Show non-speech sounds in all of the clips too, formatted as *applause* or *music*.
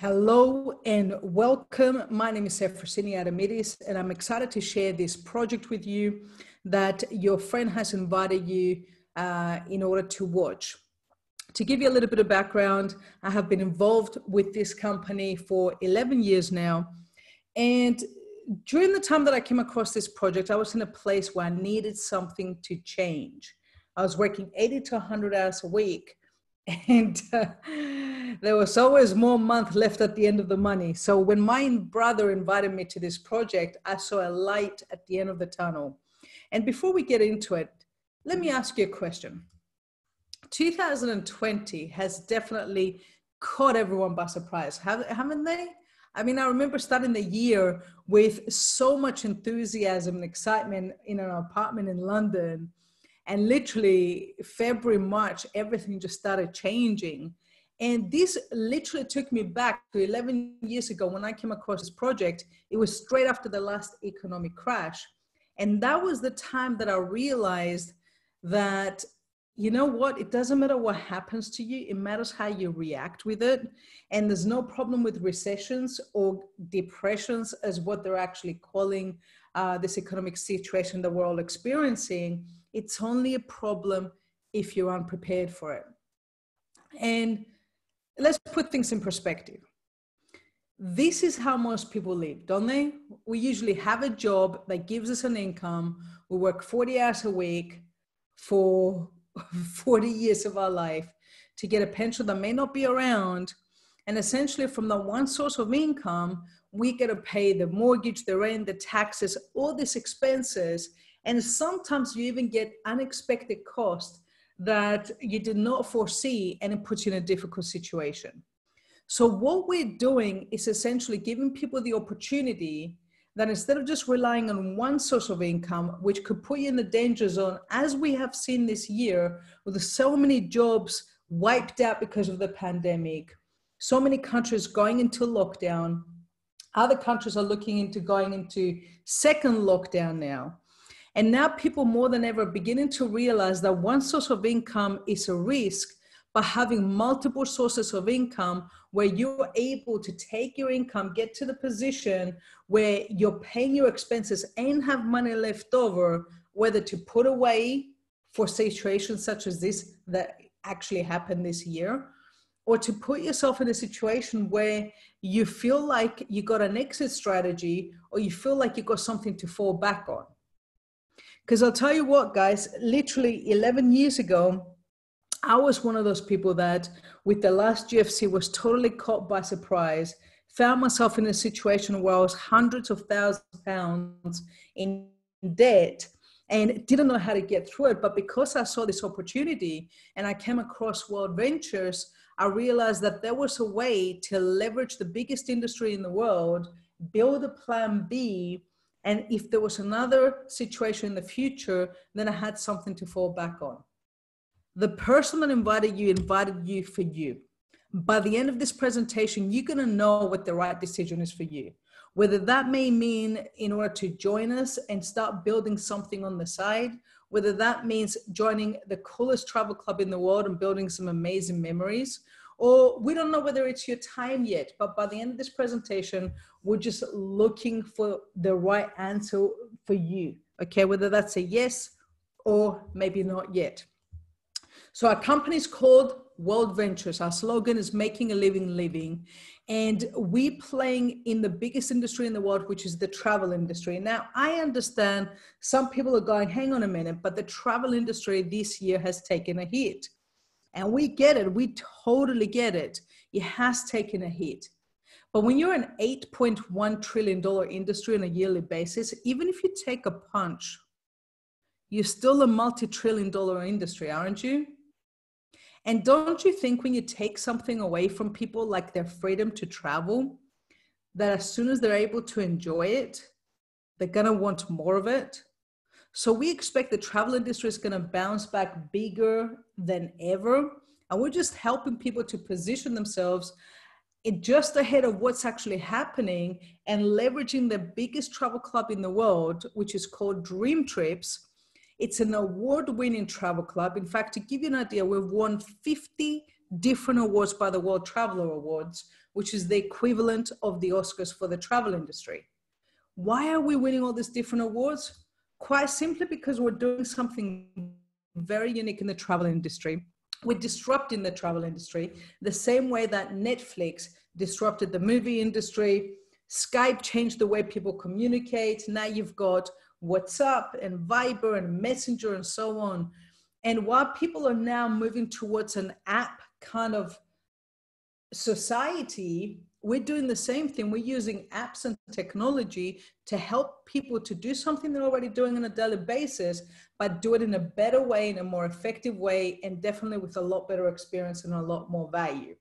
Hello and welcome. My name is Efrosyni Adamides, and I'm excited to share this project with you that your friend has invited you uh, in order to watch. To give you a little bit of background, I have been involved with this company for 11 years now. And during the time that I came across this project, I was in a place where I needed something to change. I was working 80 to 100 hours a week. And uh, there was always more month left at the end of the money. So when my brother invited me to this project, I saw a light at the end of the tunnel. And before we get into it, let me ask you a question. 2020 has definitely caught everyone by surprise, haven't they? I mean, I remember starting the year with so much enthusiasm and excitement in an apartment in London. And literally, February, March, everything just started changing. And this literally took me back to 11 years ago when I came across this project. It was straight after the last economic crash. And that was the time that I realized that, you know what, it doesn't matter what happens to you, it matters how you react with it. And there's no problem with recessions or depressions, as what they're actually calling uh, this economic situation that we're all experiencing. It's only a problem if you're unprepared for it. And let's put things in perspective. This is how most people live, don't they? We usually have a job that gives us an income. We work 40 hours a week for *laughs* 40 years of our life to get a pension that may not be around. And essentially, from the one source of income, we get to pay the mortgage, the rent, the taxes, all these expenses. And sometimes you even get unexpected costs that you did not foresee and it puts you in a difficult situation. So, what we're doing is essentially giving people the opportunity that instead of just relying on one source of income, which could put you in the danger zone, as we have seen this year with so many jobs wiped out because of the pandemic, so many countries going into lockdown, other countries are looking into going into second lockdown now. And now people more than ever beginning to realize that one source of income is a risk, but having multiple sources of income where you're able to take your income, get to the position where you're paying your expenses and have money left over, whether to put away for situations such as this that actually happened this year, or to put yourself in a situation where you feel like you got an exit strategy or you feel like you got something to fall back on. Because I'll tell you what, guys, literally 11 years ago, I was one of those people that, with the last GFC, was totally caught by surprise. Found myself in a situation where I was hundreds of thousands of pounds in debt and didn't know how to get through it. But because I saw this opportunity and I came across World Ventures, I realized that there was a way to leverage the biggest industry in the world, build a plan B, and if there was another situation in the future, then I had something to fall back on. The person that invited you invited you for you. By the end of this presentation, you're going to know what the right decision is for you. Whether that may mean in order to join us and start building something on the side, whether that means joining the coolest travel club in the world and building some amazing memories, or we don't know whether it's your time yet, but by the end of this presentation, we're just looking for the right answer for you. Okay, whether that's a yes or maybe not yet. So our company is called World Ventures. Our slogan is making a living living. And we're playing in the biggest industry in the world, which is the travel industry. Now, I understand some people are going, hang on a minute, but the travel industry this year has taken a hit. And we get it. We totally get it. It has taken a hit. But when you're an $8.1 trillion industry on a yearly basis, even if you take a punch, you're still a multi trillion dollar industry, aren't you? And don't you think when you take something away from people like their freedom to travel, that as soon as they're able to enjoy it, they're going to want more of it? So we expect the travel industry is going to bounce back bigger than ever. And we're just helping people to position themselves just ahead of what's actually happening and leveraging the biggest travel club in the world, which is called Dream Trips. It's an award winning travel club. In fact, to give you an idea, we've won 50 different awards by the World Traveler Awards, which is the equivalent of the Oscars for the travel industry. Why are we winning all these different awards? Quite simply because we're doing something very unique in the travel industry. We're disrupting the travel industry the same way that Netflix disrupted the movie industry. Skype changed the way people communicate. Now you've got WhatsApp and Viber and Messenger and so on. And while people are now moving towards an app kind of society, we're doing the same thing. We're using apps and technology to help people to do something they're already doing on a daily basis, but do it in a better way, in a more effective way, and definitely with a lot better experience and a lot more value.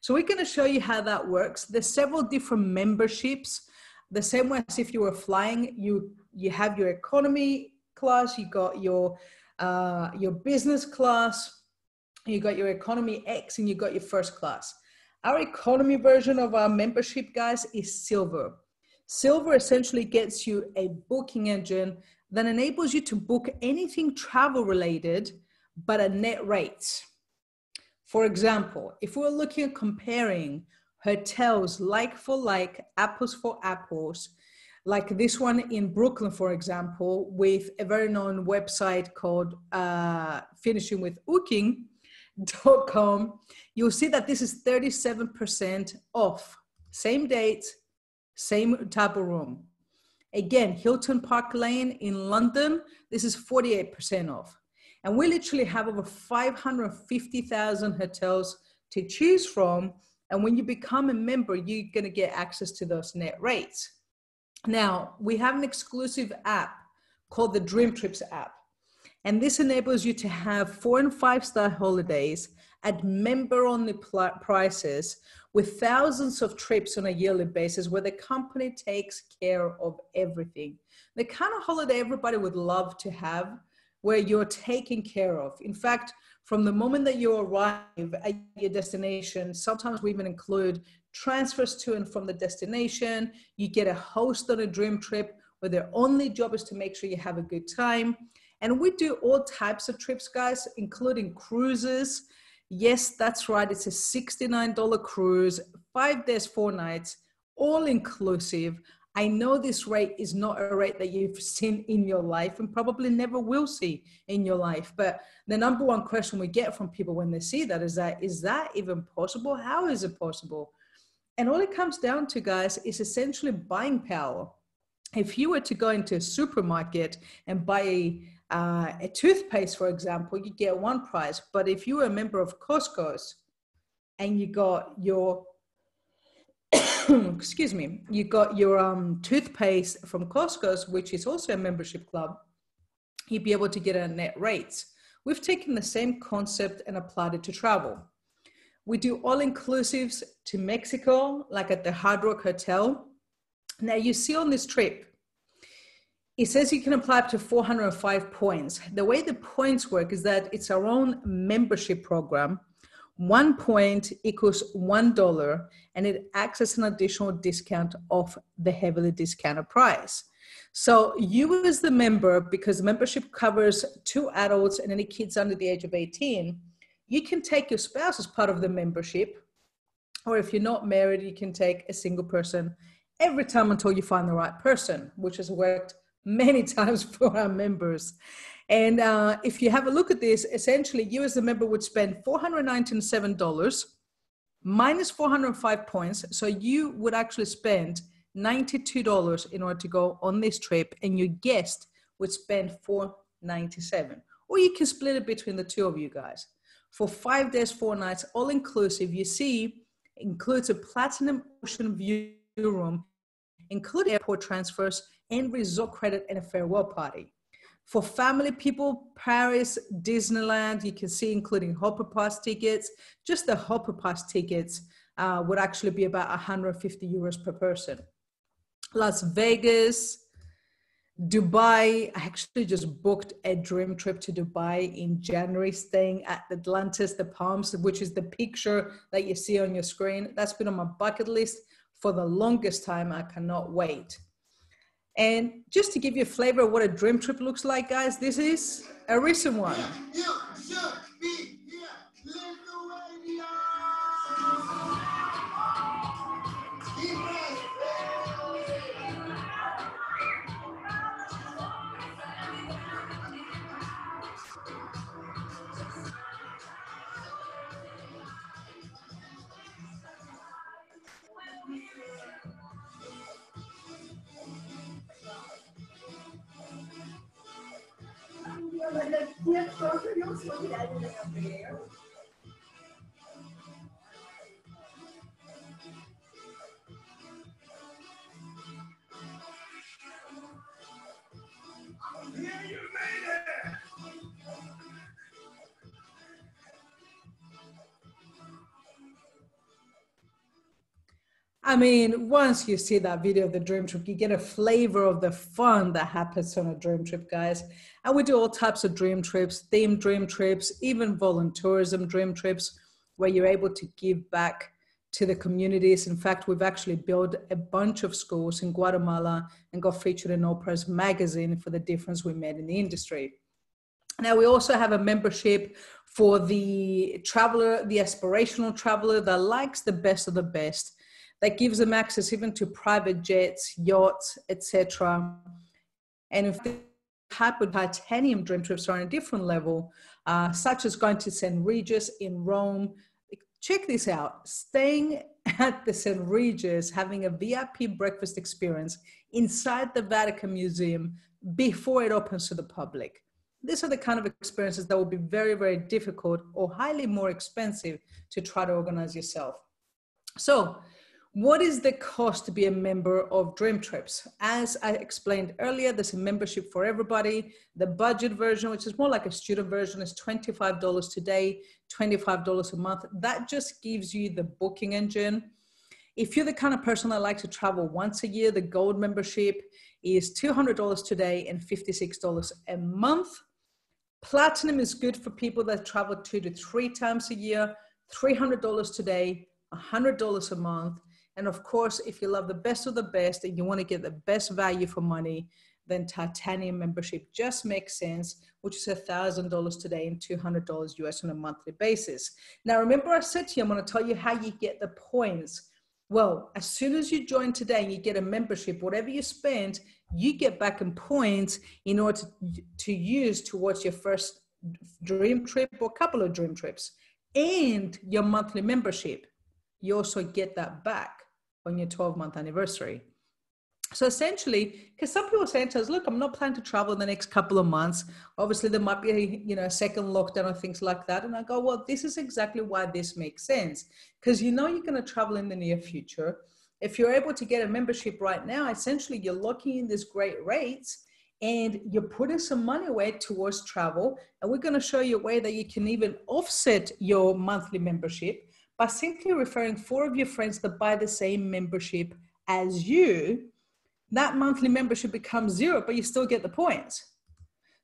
So we're going to show you how that works. There's several different memberships. The same way as if you were flying, you you have your economy class, you got your uh, your business class, you got your economy X, and you got your first class. Our economy version of our membership, guys, is silver. Silver essentially gets you a booking engine that enables you to book anything travel related, but at net rates. For example, if we're looking at comparing hotels like for like, apples for apples, like this one in Brooklyn, for example, with a very known website called uh, Finishing with Booking.com, you'll see that this is 37% off. Same date, same type of room. Again, Hilton Park Lane in London, this is 48% off. And we literally have over 550,000 hotels to choose from. And when you become a member, you're going to get access to those net rates. Now, we have an exclusive app called the Dream Trips app. And this enables you to have four and five star holidays at member only prices with thousands of trips on a yearly basis where the company takes care of everything. The kind of holiday everybody would love to have where you're taken care of. In fact, from the moment that you arrive at your destination, sometimes we even include transfers to and from the destination. You get a host on a dream trip where their only job is to make sure you have a good time. And we do all types of trips, guys, including cruises. Yes, that's right. It's a $69 cruise, five days, four nights, all inclusive. I know this rate is not a rate that you've *laughs* seen in your life and probably never will see in your life. But the number one question we get from people when they see that is that, is that even possible? How is it possible? And all it comes down to, guys, is essentially buying power. If you were to go into a supermarket and buy a, uh, a toothpaste, for example, you get one price. But if you were a member of Costco's and you got your *coughs* excuse me, you got your um, toothpaste from Costco's, which is also a membership club, you'd be able to get a net rate. We've taken the same concept and applied it to travel. We do all inclusives to Mexico, like at the Hard Rock Hotel. Now, you see on this trip, it says you can apply up to 405 points. The way the points work is that it's our own membership program. One point equals one dollar, and it acts as an additional discount off the heavily discounted price. So you as the member, because membership covers two adults and any kids under the age of 18, you can take your spouse as part of the membership, or if you're not married, you can take a single person every time until you find the right person, which has worked many *laughs* times for our members. And uh, if you have a look at this, essentially, you as a member would spend $497 minus 405 points. So you would actually spend $92 in order to go on this trip, and your guest would spend 497 Or you can split it between the two of you guys for five days, four nights, all inclusive. You see, includes a platinum ocean view room, including airport transfers and resort credit and a farewell party. For family people, Paris, Disneyland, you can see including Hopper Pass tickets. Just the Hopper Pass tickets uh, would actually be about 150 euros per person. Las Vegas, Dubai, I actually just booked a dream trip to Dubai in January, staying at the Atlantis, the Palms, which is the picture that you see on your screen. That's been on my bucket list for the longest time. I cannot wait. And just to give you a flavor of what a dream trip looks like, guys, this is a recent one. Minha pessoa seria o senhor Guilherme, né? I mean, once you see that video of the dream trip, you get a flavor of the fun that happens on a dream trip, guys. And we do all types of dream trips, themed dream trips, even volunteerism dream trips, where you're able to give back to the communities. In fact, we've actually built a bunch of schools in Guatemala and got featured in Oprah's magazine for the difference we made in the industry. Now, we also have a membership for the traveler, the aspirational traveler that likes the best of the best that gives them access even to private jets, yachts, etc. And if the type of titanium dream trips are on a different level, uh, such as going to St. Regis in Rome, check this out staying at the St. Regis, having a VIP breakfast experience inside the Vatican Museum before it opens to the public. These are the kind of experiences that will be very, very difficult or highly more expensive to try to organize yourself. So, what is the cost to be a member of Dream Trips? As I explained earlier, there's a membership for everybody. The budget version, which is more like a student version, is $25 today, $25 a month. That just gives you the booking engine. If you're the kind of person that likes to travel once a year, the gold membership is $200 today and $56 a month. Platinum is good for people that travel two to three times a year, $300 today, $100 a month. And of course, if you love the best of the best and you want to get the best value for money, then titanium membership just makes sense, which is $1,000 today and $200 US on a monthly basis. Now, remember I said to you, I'm going to tell you how you get the points. Well, as soon as you join today and you get a membership, whatever you spend, you get back in points in order to, to use towards your first dream trip or couple of dream trips and your monthly membership. You also get that back on your 12 month anniversary. So essentially, because some people saying to us, look, I'm not planning to travel in the next couple of months. Obviously, there might be you know a second lockdown or things like that. And I go, well, this is exactly why this makes sense. Because you know you're going to travel in the near future. If you're able to get a membership right now, essentially you're locking in these great rates and you're putting some money away towards travel. And we're going to show you a way that you can even offset your monthly membership by simply referring four of your friends that buy the same membership as you, that monthly membership becomes zero, but you still get the points.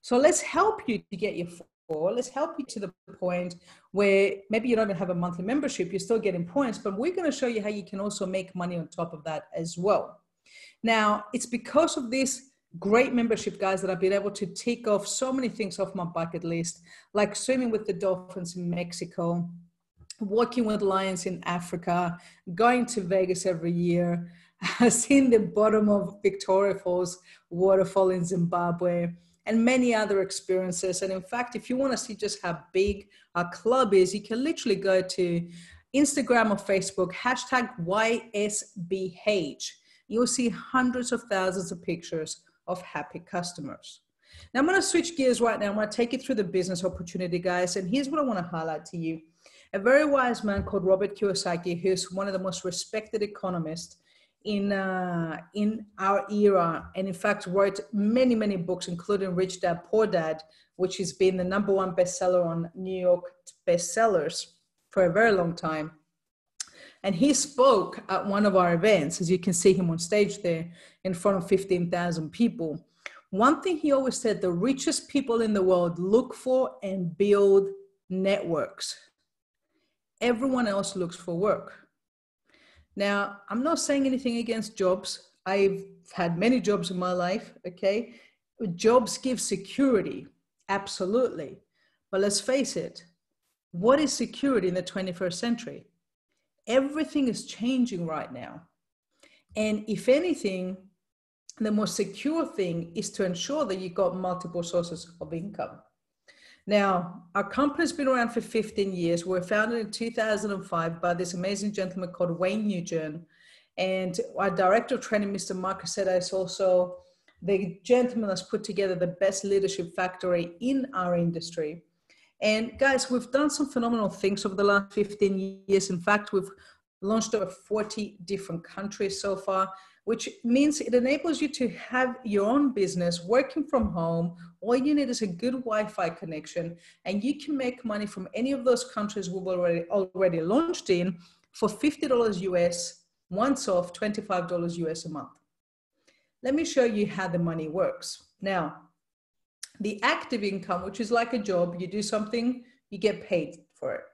So let's help you to get your four. Let's help you to the point where maybe you don't even have a monthly membership, you're still getting points, but we're going to show you how you can also make money on top of that as well. Now, it's because of this great membership, guys, that I've been able to tick off so many things off my bucket list, like swimming with the dolphins in Mexico, working with lions in Africa, going to Vegas every year, *laughs* seeing the bottom of Victoria Falls waterfall in Zimbabwe, and many other experiences. And in fact, if you want to see just how big our club is, you can literally go to Instagram or Facebook, hashtag YSBH. You'll see hundreds of thousands of pictures of happy customers. Now, I'm going to switch gears right now. I'm going to take you through the business opportunity, guys. And here's what I want to highlight to you a very wise man called Robert Kiyosaki, who's one of the most respected economists in uh, in our era, and in fact wrote many many books, including Rich Dad Poor Dad, which has been the number one bestseller on New York bestsellers for a very long time. And he spoke at one of our events, as you can see him on stage there, in front of 15,000 people. One thing he always said the richest people in the world look for and build networks everyone else looks for work. Now, I'm not saying anything against jobs. I've had many jobs in my life, okay? Jobs give security, absolutely. But let's face it, what is security in the 21st century? Everything is changing right now. And if anything, the most secure thing is to ensure that you've got multiple sources of income. Now, our company's been around for 15 years. We were founded in 2005 by this amazing gentleman called Wayne Nugent. And our director of training, Mr. Mark said, is also the gentleman that's put together the best leadership factory in our industry. And guys, we've done some phenomenal things over the last 15 years. In fact, we've launched over 40 different countries so far, which means it enables you to have your own business working from home. All you need is a good Wi-Fi connection, and you can make money from any of those countries we've already already launched in for $50 US, once off $25 US a month. Let me show you how the money works. Now, the active income, which is like a job, you do something, you get paid for it.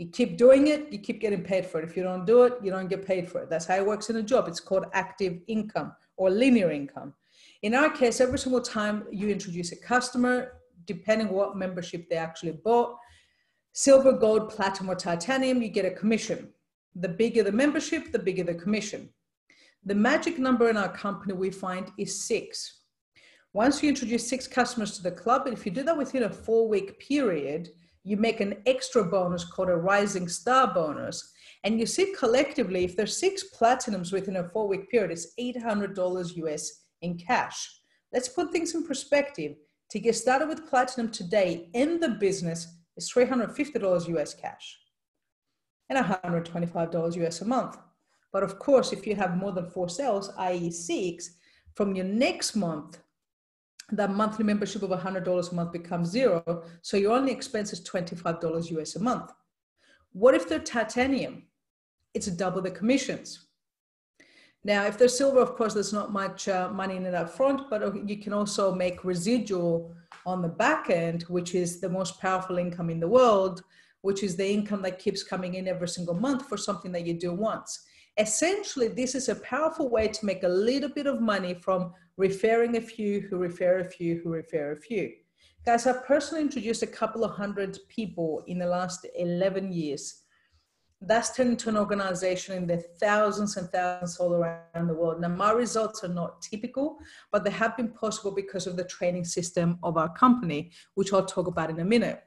You keep doing it, you keep getting paid for it. If you don't do it, you don't get paid for it. That's how it works in a job. It's called active income or linear income. In our case, every single time you introduce a customer, depending what membership they actually bought, silver, gold, platinum, or titanium, you get a commission. The bigger the membership, the bigger the commission. The magic number in our company we find is six. Once you introduce six customers to the club, and if you do that within a four week period, you make an extra bonus called a rising star bonus. And you see collectively, if there's six platinums within a four week period, it's $800 US in cash. Let's put things in perspective. To get started with platinum today in the business is $350 US cash and $125 US a month. But of course, if you have more than four sales, i.e., six, from your next month, that monthly membership of $100 a month becomes zero. So your only expense is $25 US a month. What if they're titanium? It's double the commissions. Now, if they're silver, of course, there's not much uh, money in it up front, but uh, you can also make residual on the back end, which is the most powerful income in the world, which is the income that keeps coming in every single month for something that you do once. Essentially, this is a powerful way to make a little bit of money from referring a few who refer a few who refer a few. Guys, I've personally introduced a couple of hundred people in the last 11 years. That's turned into an organization in the thousands and thousands all around the world. Now, my results are not typical, but they have been possible because of the training system of our company, which I'll talk about in a minute.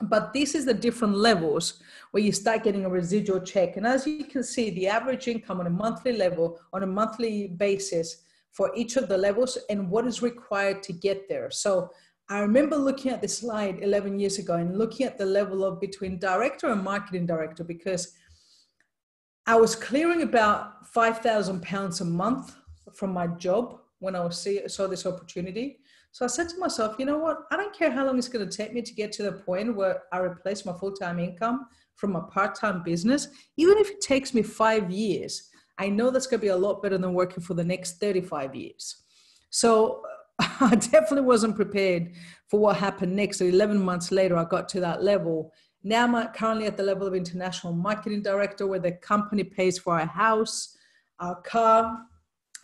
But this is the different levels where you start getting a residual check. And as you can see, the average income on a monthly level, on a monthly basis, for each of the levels and what is required to get there. So I remember looking at this slide 11 years ago and looking at the level of between director and marketing director because I was clearing about 5,000 pounds a month from my job when I see, saw this opportunity. So I said to myself, you know what? I don't care how long it's going to take me to get to the point where I replace my full time income from a part time business, even if it takes me five years. I know that's going to be a lot better than working for the next 35 years. So *laughs* I definitely wasn't prepared for what happened next. So 11 months later, I got to that level. Now I'm currently at the level of international marketing director, where the company pays for our house, our car,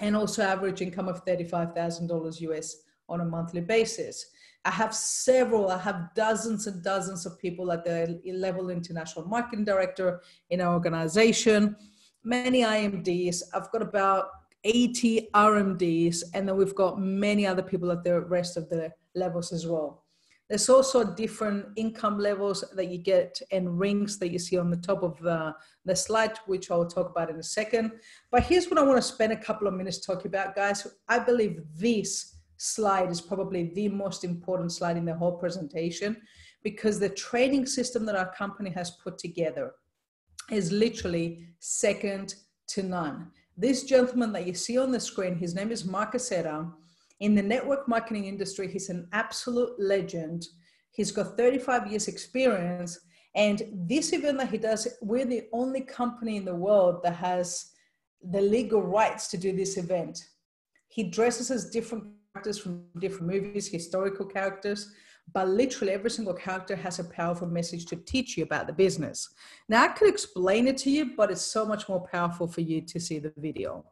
and also average income of $35,000 US on a monthly basis. I have several, I have dozens and dozens of people at the level international marketing director in our organization many IMDs. I've got about 80 RMDs, and then we've got many other people at the rest of the levels as well. There's also different income levels that you get and rings that you see on the top of the, the slide, which I'll talk about in a second. But here's what I want to spend a couple of minutes talking about, guys. I believe this slide is probably the most important slide in the whole presentation because the training system that our company has put together is literally second to none. This gentleman that you see on the screen, his name is Mark Accetta. In the network marketing industry, he's an absolute legend. He's got 35 years experience. And this event that he does, we're the only company in the world that has the legal rights to do this event. He dresses as different characters from different movies, historical characters but literally every single character has a powerful message to teach you about the business. Now, I could explain it to you, but it's so much more powerful for you to see the video.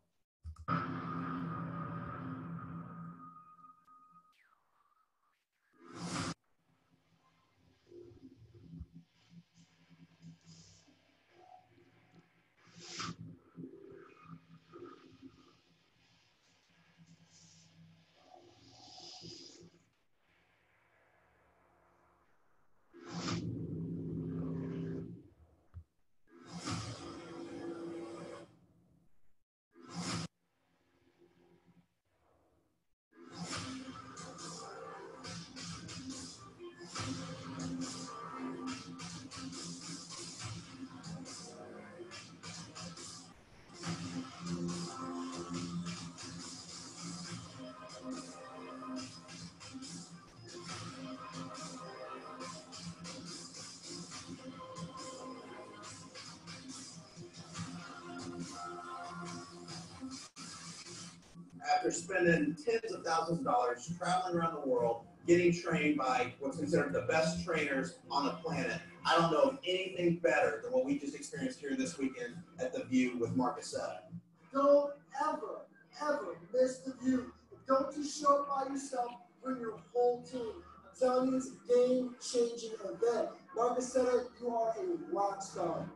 After spending tens of thousands of dollars traveling around the world, getting trained by what's considered the best trainers on the planet, I don't know of anything better than what we just experienced here this weekend at the View with Marcus Accetta. Don't ever, ever miss the View. Don't just show up by yourself, bring your whole team. I'm telling you, it's a game-changing event. Marcus Accetta, you are a rock star.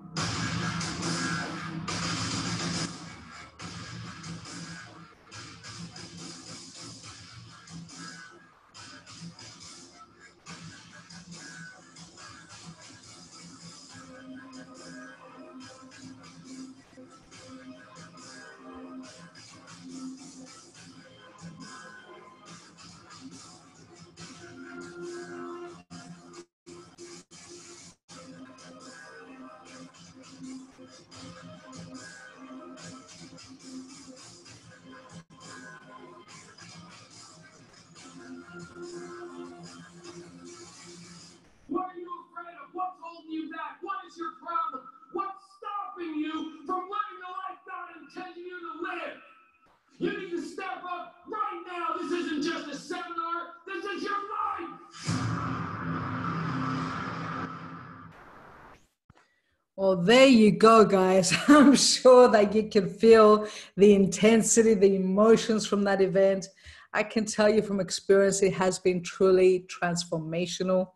Well, there you go, guys. *laughs* I'm sure that you can feel the intensity, the emotions from that event. I can tell you from experience, it has been truly transformational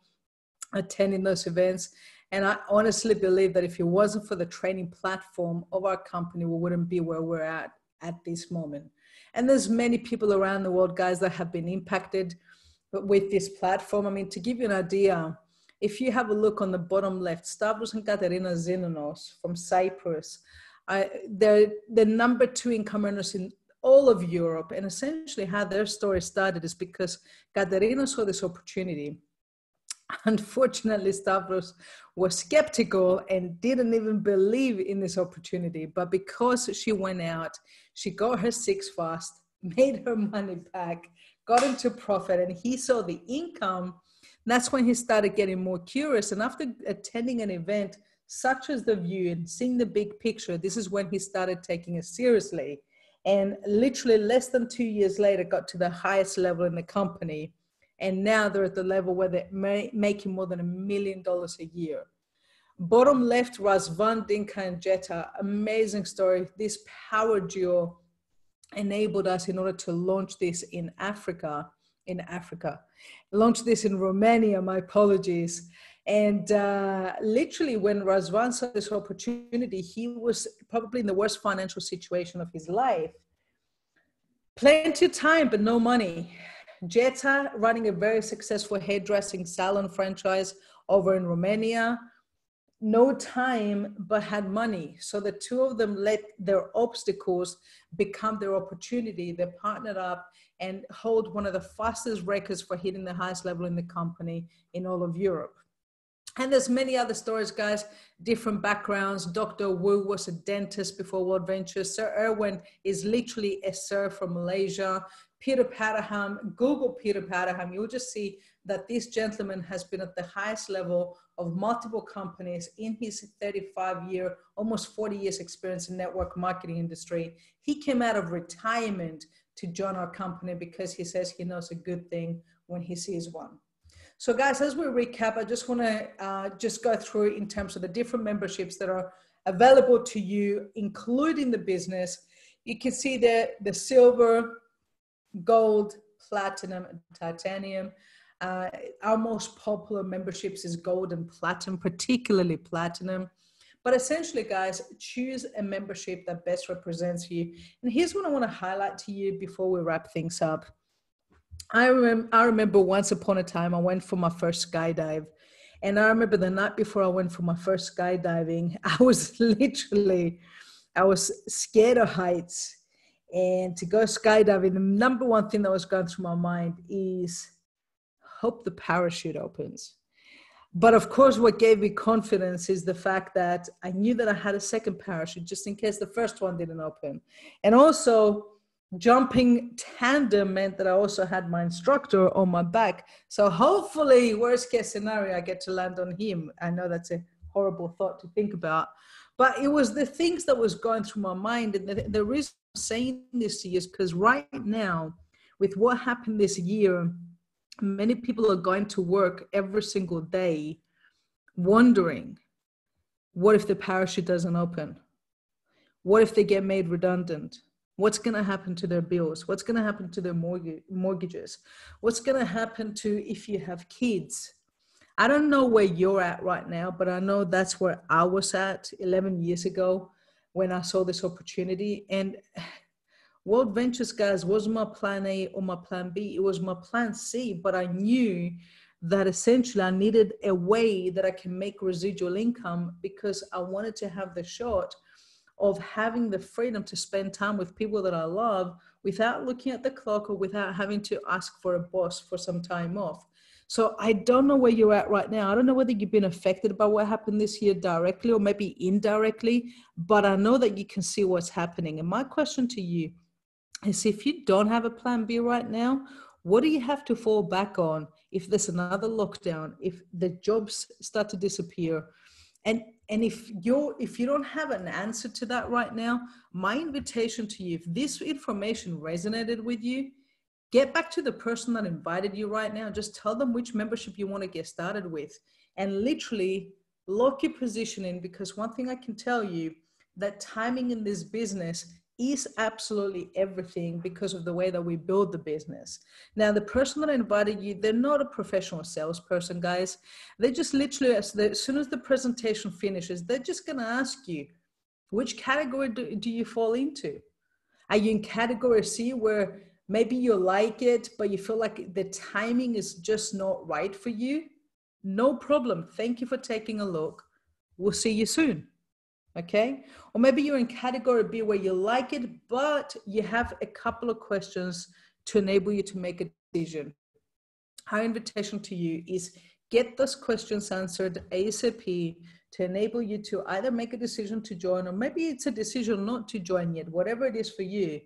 attending those events. And I honestly believe that if it wasn't for the training platform of our company, we wouldn't be where we're at at this moment. And there's many people around the world, guys, that have been impacted with this platform. I mean, to give you an idea, if you have a look on the bottom left, Stavros and Katerina Zenonos from Cyprus, I, they're the number two income earners in all of Europe. And essentially, how their story started is because Katerina saw this opportunity. *laughs* Unfortunately, Stavros was skeptical and didn't even believe in this opportunity. But because she went out, she got her six fast, *laughs* made her money back, got into profit, and he saw the income that's when he started getting more curious. And after attending an event such as The View and seeing the big picture, this is when he started taking it seriously. And literally less than two years later, got to the highest level in the company. And now they're at the level where they're making more than a million dollars a year. Bottom left, Razvan, Dinka, and Jetta. Amazing story. This power duo enabled us in order to launch this in Africa in Africa. Launched this in Romania, my apologies. And uh, literally, when Razvan saw this opportunity, he was probably in the worst financial situation of his life. Plenty of time, but no money. Jetta running a very successful hairdressing salon franchise over in Romania no time but had money. So the two of them let their obstacles become their opportunity. They partnered up and hold one of the fastest records for hitting the highest level in the company in all of Europe. And there's many other stories, guys, different backgrounds. Dr. Wu was a dentist before World Ventures. Sir Erwin is literally a sir from Malaysia. Peter Patterham, Google Peter Patterham, you'll just see that this gentleman has been at the highest level of multiple companies in his 35 year, almost 40 years experience in network marketing industry. He came out of retirement to join our company because he says he knows a good thing when he sees one. So guys, as we recap, I just want to uh, just go through in terms of the different memberships that are available to you, including the business. You can see the, the silver, gold, platinum, and titanium. Uh, our most popular memberships is gold and platinum, particularly platinum. But essentially, guys, choose a membership that best represents you. And here's what I want to highlight to you before we wrap things up. I, rem- I remember once upon a time, I went for my first skydive. And I remember the night before I went for my first skydiving, *laughs* I was literally, I was scared of heights. And to go skydiving, the number one thing that was going through my mind is hope the parachute opens. But of course, what gave me confidence is the fact that I knew that I had a second parachute just in case the first one didn't open. And also, jumping tandem meant that I also had my instructor on my back. So hopefully, worst case scenario, I get to land on him. I know that's a horrible thought to think about. But it was the things that was going through my mind. And the, the reason I'm saying this to you is because right now, with what happened this year, many people are going to work every single day wondering what if the parachute doesn't open? What if they get made redundant? What's going to happen to their bills? What's going to happen to their mortgage, mortgages? What's going to happen to if you have kids? I don't know where you're at right now, but I know that's where I was at 11 years ago when I saw this opportunity. And World Ventures, guys, wasn't my plan A or my plan B. It was my plan C, but I knew that essentially I needed a way that I can make residual income because I wanted to have the shot of having the freedom to spend time with people that I love without looking at the clock or without having to ask for a boss for some time off. So I don't know where you're at right now. I don't know whether you've been affected by what happened this year directly or maybe indirectly, but I know that you can see what's happening. And my question to you is if you don't have a plan B right now, what do you have to fall back on if there's another lockdown, if the jobs start to disappear? And and if you're if you don't have an answer to that right now, my invitation to you, if this information resonated with you, get back to the person that invited you right now. Just tell them which membership you want to get started with and literally lock your position in because one thing I can tell you that timing in this business is absolutely everything because of the way that we build the business. Now, the person that invited you, they're not a professional salesperson, guys. They just literally, as, the, as soon as the presentation finishes, they're just going to ask you, which category do, do you fall into? Are you in category C where maybe you like it, but you feel like the timing is just not right for you, no problem. Thank you for taking a look. We'll see you soon. Okay. Or maybe you're in category B where you like it, but you have a couple of questions to enable you to make a decision. Our invitation to you is get those questions answered ASAP to enable you to either make a decision to join or maybe it's a decision not to join yet, whatever it is for you.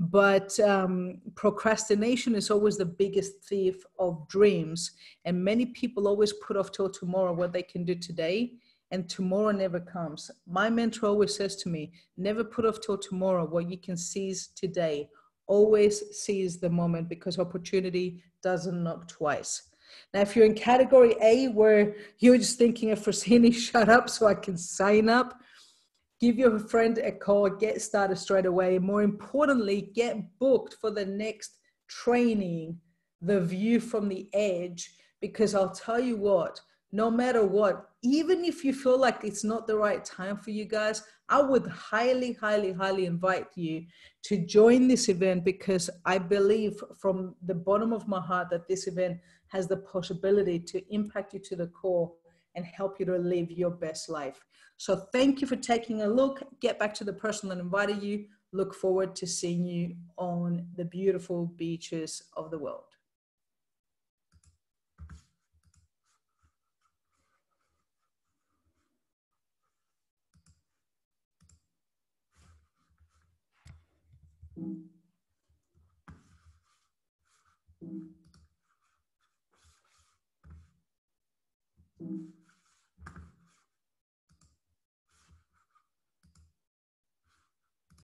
But um, procrastination is always the biggest thief of dreams. And many people always put off till tomorrow what they can do today, and tomorrow never comes. My mentor always says to me, never put off till tomorrow what you can seize today. Always seize the moment because opportunity doesn't knock twice. Now, if you're in category A where you're just thinking of Francine, *laughs* shut up so I can sign up, give your friend a call, get started straight away. More importantly, get booked for the next training, the view from the edge, because I'll tell you what, no matter what, even if you feel like it's not the right time for you guys, I would highly, highly, highly invite you to join this event because I believe from the bottom of my heart that this event has the possibility to impact you to the core and help you to live your best life. So thank you for taking a look. Get back to the person that invited you. Look forward to seeing you on the beautiful beaches of the world. Mm-hmm.